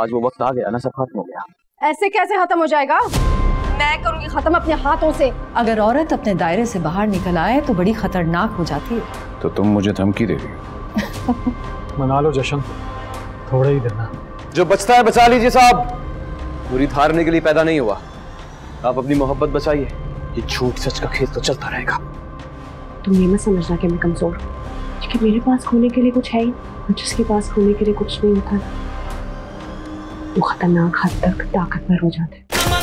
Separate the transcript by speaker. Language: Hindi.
Speaker 1: आज वो वक्त आ गया ना सब खत्म हो गया।
Speaker 2: ऐसे कैसे खत्म हो जाएगा? मैं करूँगी खत्म अपने हाथों से।
Speaker 3: अगर औरत अपने दायरे से बाहर निकल आए तो बड़ी खतरनाक हो जाती है।
Speaker 4: तो तुम मुझे धमकी दे रही हो।
Speaker 5: मना लो जशन थोड़ा ही देना
Speaker 1: जो बचता है बचा लीजिए साहब। बुरी हारने के लिए पैदा नहीं हुआ। आप अपनी मोहब्बत बचाइए। ये झूठ सच का खेल तो चलता रहेगा।
Speaker 6: तुम ये मत समझना कि मैं कमज़ोर हूँ। क्योंकि मेरे पास खोने के लिए कुछ है ही जिसके पास खोने के लिए कुछ नहीं होता। वो खतरनाक हद तक ताकतवर हो जाते हैं।